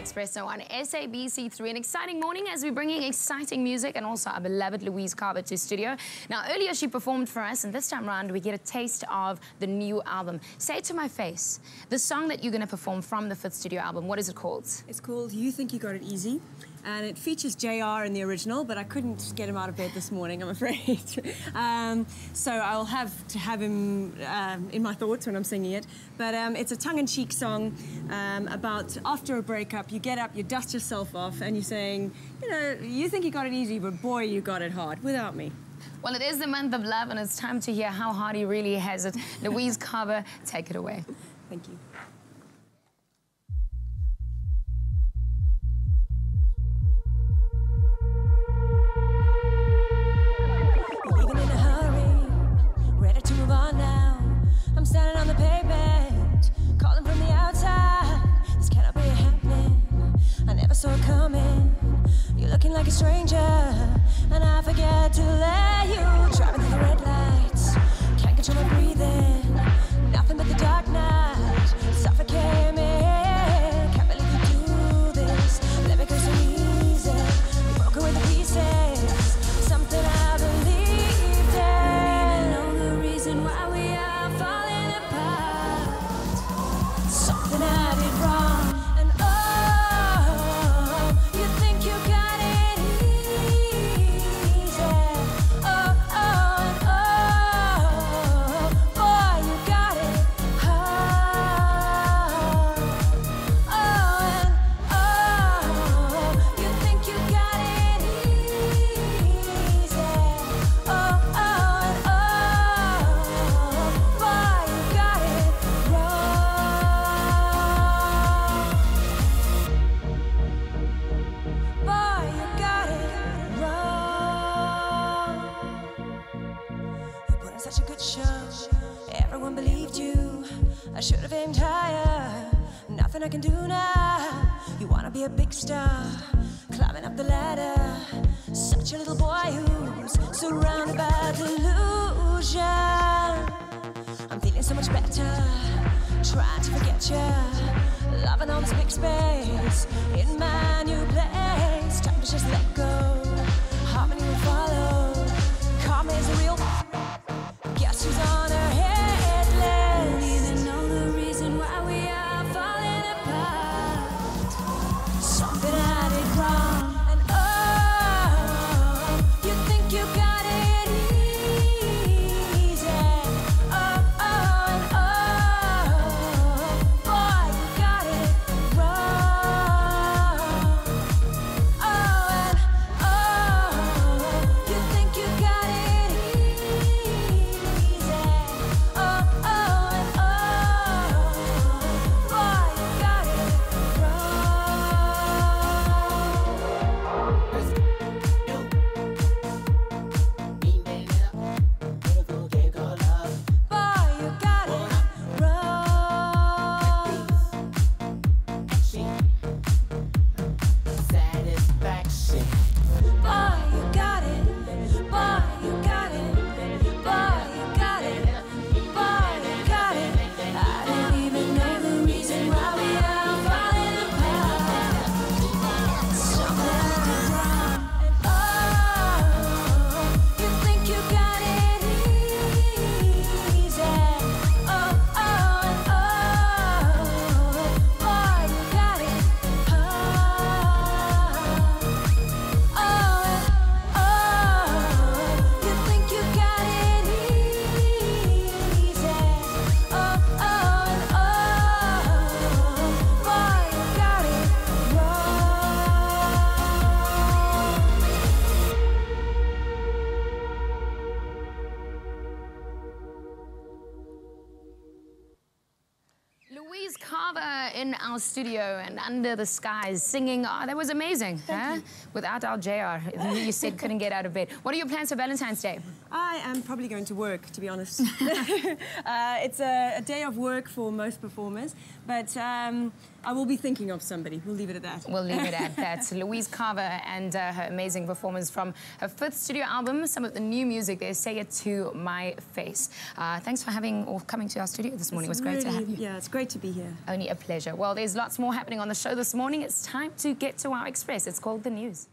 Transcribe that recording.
Expresso on SABC3. An exciting morning as we're bringing exciting music and also our beloved Louise Carver to studio. Now, earlier she performed for us, and this time around we get a taste of the new album. Say it to my face. The song that you're going to perform from the fifth studio album, what is it called? It's called You Think You Got It Easy and it features JR in the original, but I couldn't get him out of bed this morning, I'm afraid. um, so I'll have to have him um, in my thoughts when I'm singing it. But um, it's a tongue-in-cheek song um, about after a breakup, you get up, you dust yourself off, and you're saying, you know, you think you got it easy, but boy, you got it hard without me. Well, it is the month of love, and it's time to hear how hard he really has it. Louise Carver, take it away. Thank you. Such a Everyone believed you. I should have aimed higher. Nothing I can do now. You wanna be a big star, climbing up the ladder. Such a little boy who's surrounded by delusion. I'm feeling so much better, trying to forget you. Loving all this big space Louise Carver in our studio and under the skies singing. Oh, that was amazing. Huh? Without our JR, you said couldn't get out of bed. What are your plans for Valentine's Day? I am probably going to work, to be honest. uh, it's a, a, day of work for most performers, but um, I will be thinking of somebody. We'll leave it at that. We'll leave it at that. Louise Carver and uh, her amazing performance from her fifth studio album, some of the new music there, Say It To My Face. Uh, thanks for having or coming to our studio this morning. It's it was great to have you. Yeah, it's great to be here. Only a pleasure. Well, there's lots more happening on the show this morning. It's time to get to our express. It's called The News.